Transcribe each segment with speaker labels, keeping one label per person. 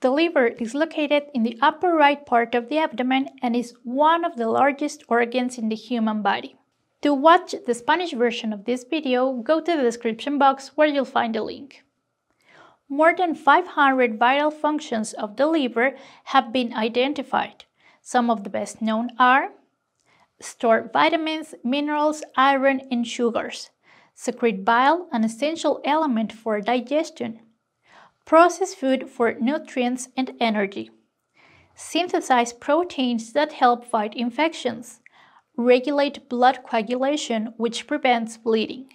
Speaker 1: The liver is located in the upper right part of the abdomen and is one of the largest organs in the human body. To watch the Spanish version of this video, go to the description box where you'll find a link. More than 500 vital functions of the liver have been identified. Some of the best known are store vitamins, minerals, iron, and sugars, secrete bile, an essential element for digestion, process food for nutrients and energy, synthesize proteins that help fight infections, regulate blood coagulation, which prevents bleeding,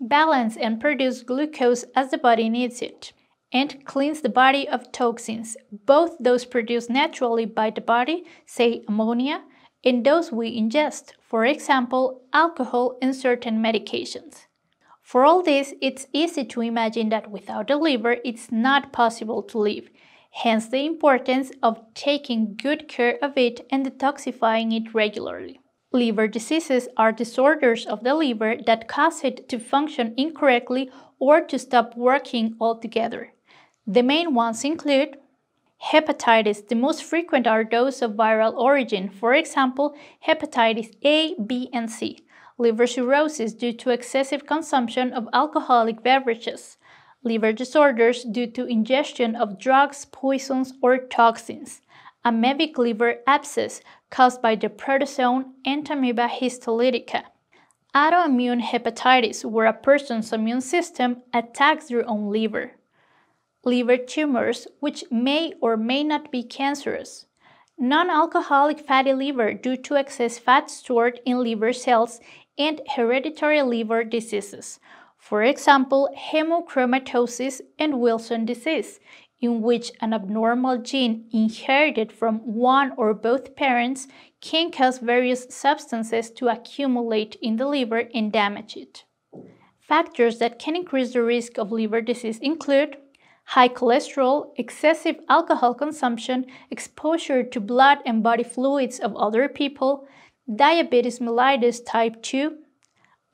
Speaker 1: balance and produce glucose as the body needs it, and cleans the body of toxins, both those produced naturally by the body, say ammonia, and those we ingest, for example, alcohol and certain medications. For all this, it's easy to imagine that without the liver, it's not possible to live, hence the importance of taking good care of it and detoxifying it regularly. Liver diseases are disorders of the liver that cause it to function incorrectly or to stop working altogether. The main ones include hepatitis. The most frequent are those of viral origin, for example, hepatitis A, B, and C. Liver cirrhosis due to excessive consumption of alcoholic beverages liver disorders due to ingestion of drugs, poisons, or toxins, amoebic liver abscess caused by the protozoan Entamoeba histolytica, autoimmune hepatitis, where a person's immune system attacks their own liver, liver tumors, which may or may not be cancerous, non-alcoholic fatty liver due to excess fat stored in liver cells, and hereditary liver diseases, for example, hemochromatosis and Wilson disease, in which an abnormal gene inherited from one or both parents can cause various substances to accumulate in the liver and damage it. Factors that can increase the risk of liver disease include high cholesterol, excessive alcohol consumption, exposure to blood and body fluids of other people, diabetes mellitus type 2,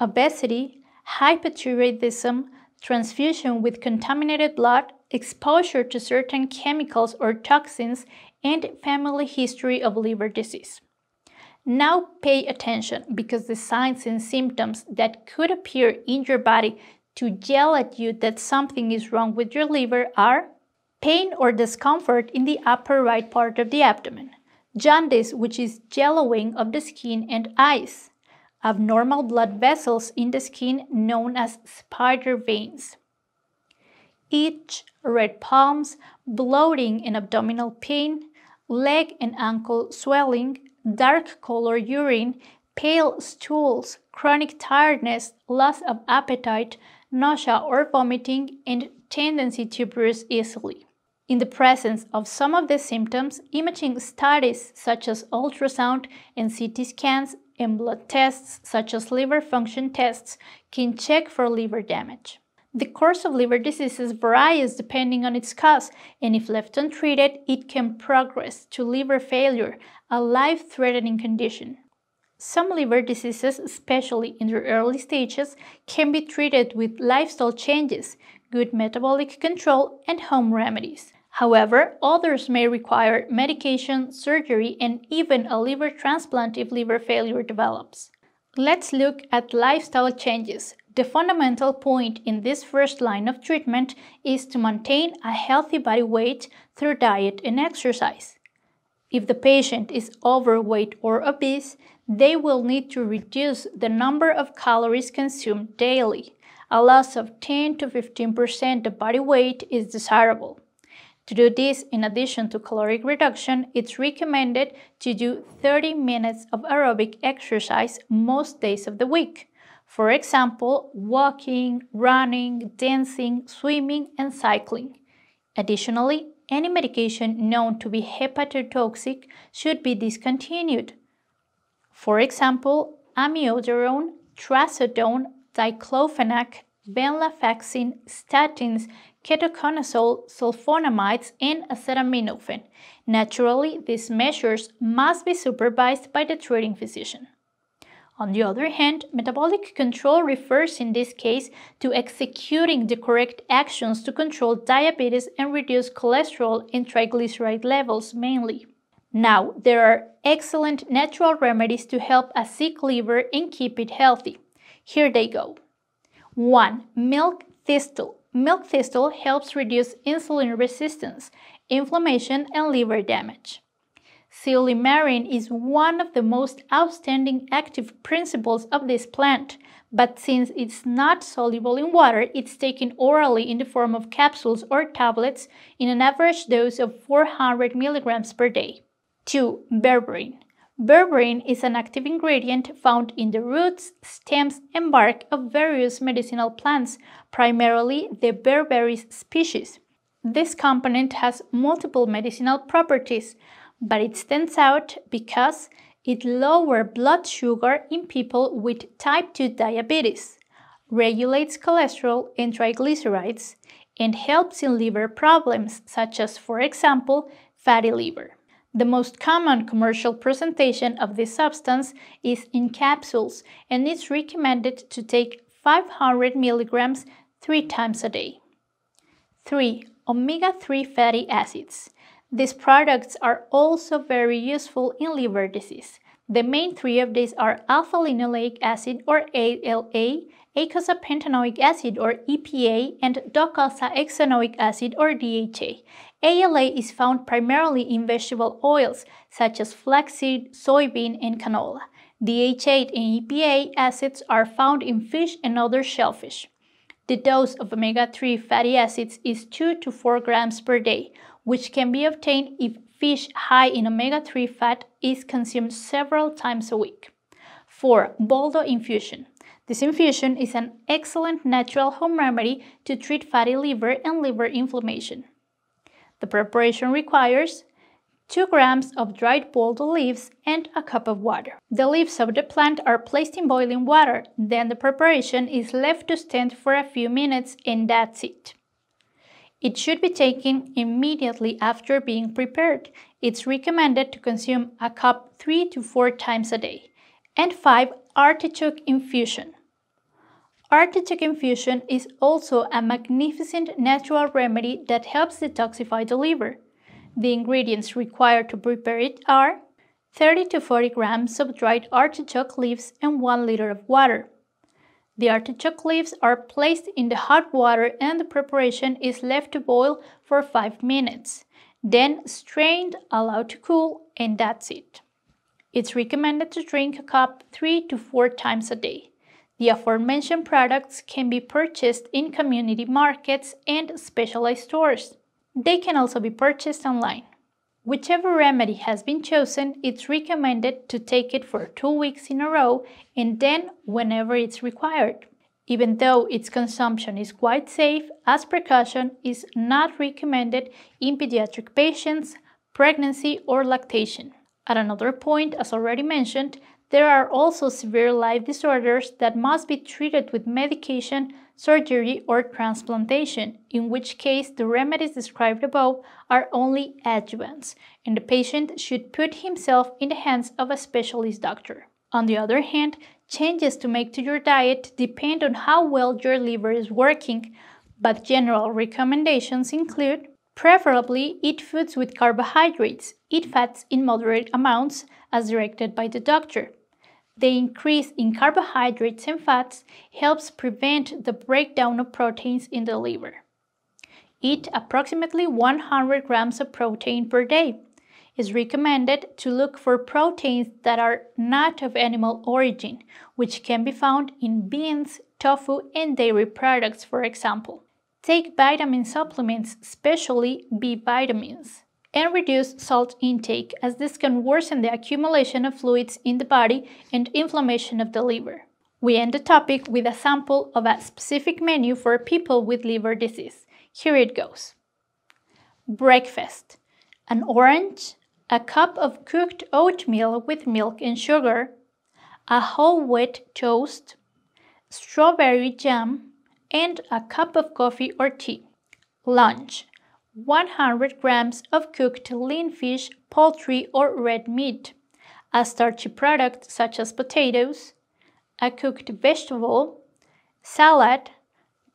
Speaker 1: obesity, hypothyroidism, transfusion with contaminated blood, exposure to certain chemicals or toxins, and family history of liver disease. Now pay attention because the signs and symptoms that could appear in your body to yell at you that something is wrong with your liver are pain or discomfort in the upper right part of the abdomen, jaundice, which is yellowing of the skin and eyes, abnormal blood vessels in the skin known as spider veins. Itch, red palms, bloating and abdominal pain, leg and ankle swelling, dark color urine, pale stools, chronic tiredness, loss of appetite, nausea or vomiting, and tendency to bruise easily. In the presence of some of the symptoms, imaging studies such as ultrasound and CT scans and blood tests such as liver function tests can check for liver damage. The course of liver diseases varies depending on its cause, and if left untreated, it can progress to liver failure, a life-threatening condition. Some liver diseases, especially in their early stages, can be treated with lifestyle changes, good metabolic control, and home remedies. However, others may require medication, surgery, and even a liver transplant if liver failure develops. Let's look at lifestyle changes. The fundamental point in this first line of treatment is to maintain a healthy body weight through diet and exercise. If the patient is overweight or obese, they will need to reduce the number of calories consumed daily. A loss of 10 to 15% of body weight is desirable. To do this, in addition to caloric reduction, it's recommended to do 30 minutes of aerobic exercise most days of the week. For example, walking, running, dancing, swimming, and cycling. Additionally, any medication known to be hepatotoxic should be discontinued. For example, amiodarone, trazodone, diclofenac, venlafaxine, statins, ketoconazole, sulfonamides, and acetaminophen. Naturally, these measures must be supervised by the treating physician. On the other hand, metabolic control refers in this case to executing the correct actions to control diabetes and reduce cholesterol and triglyceride levels mainly. Now, there are excellent natural remedies to help a sick liver and keep it healthy. Here they go. 1. Milk thistle. Milk thistle helps reduce insulin resistance, inflammation, and liver damage. Silymarin is one of the most outstanding active principles of this plant, but since it's not soluble in water, it's taken orally in the form of capsules or tablets in an average dose of 400 milligrams per day. 2. Berberine. Berberine is an active ingredient found in the roots, stems, and bark of various medicinal plants, primarily the berberis species. This component has multiple medicinal properties, but it stands out because it lowers blood sugar in people with type 2 diabetes, regulates cholesterol and triglycerides, and helps in liver problems such as, for example, fatty liver. The most common commercial presentation of this substance is in capsules and it's recommended to take 500 milligrams three times a day. 3. Omega-3 fatty acids. These products are also very useful in liver disease. The main three of these are alpha-linolenic acid or ALA, eicosapentaenoic acid or EPA, and docosahexaenoic acid or DHA. ALA is found primarily in vegetable oils such as flaxseed, soybean, and canola. DHA and EPA acids are found in fish and other shellfish. The dose of omega-3 fatty acids is 2 to 4 grams per day, which can be obtained if fish high in omega-3 fat is consumed several times a week. 4. Boldo infusion. This infusion is an excellent natural home remedy to treat fatty liver and liver inflammation. The preparation requires 2 grams of dried boldo leaves and a cup of water. The leaves of the plant are placed in boiling water, then the preparation is left to stand for a few minutes and that's it. It should be taken immediately after being prepared. It's recommended to consume a cup 3 to 4 times a day. And 5. Artichoke infusion. Artichoke infusion is also a magnificent natural remedy that helps detoxify the liver. The ingredients required to prepare it are 30 to 40 grams of dried artichoke leaves and 1 liter of water. The artichoke leaves are placed in the hot water and the preparation is left to boil for 5 minutes. Then strained, allowed to cool, and that's it. It's recommended to drink a cup 3 to 4 times a day. The aforementioned products can be purchased in community markets and specialized stores. They can also be purchased online. Whichever remedy has been chosen, it's recommended to take it for two weeks in a row and then whenever it's required. Even though its consumption is quite safe, as precaution is not recommended in pediatric patients, pregnancy, or lactation. At another point, as already mentioned, there are also severe life disorders that must be treated with medication surgery, or transplantation, in which case the remedies described above are only adjuvants, and the patient should put himself in the hands of a specialist doctor. On the other hand, changes to make to your diet depend on how well your liver is working, but general recommendations include preferably eat foods with carbohydrates, eat fats in moderate amounts as directed by the doctor, the increase in carbohydrates and fats helps prevent the breakdown of proteins in the liver. Eat approximately 100 grams of protein per day. It's recommended to look for proteins that are not of animal origin, which can be found in beans, tofu, and dairy products, for example. Take vitamin supplements, especially B vitamins and reduce salt intake as this can worsen the accumulation of fluids in the body and inflammation of the liver. We end the topic with a sample of a specific menu for people with liver disease. Here it goes. Breakfast. An orange, a cup of cooked oatmeal with milk and sugar, a whole wheat toast, strawberry jam, and a cup of coffee or tea. Lunch. 100 grams of cooked lean fish, poultry, or red meat, a starchy product such as potatoes, a cooked vegetable, salad,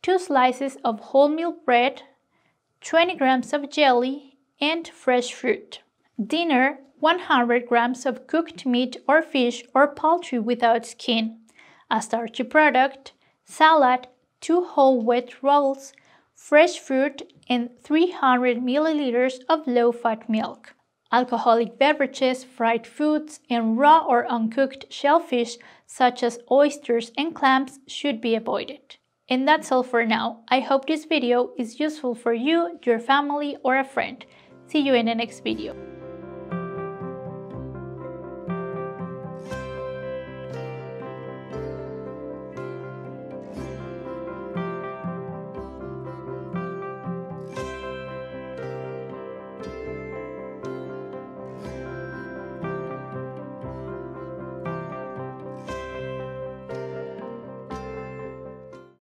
Speaker 1: 2 slices of wholemeal bread, 20 grams of jelly, and fresh fruit. Dinner 100 grams of cooked meat or fish or poultry without skin, a starchy product, salad, 2 whole wheat rolls, fresh fruit, and 300 milliliters of low-fat milk. Alcoholic beverages, fried foods, and raw or uncooked shellfish such as oysters and clams should be avoided. And that's all for now. I hope this video is useful for you, your family, or a friend. See you in the next video.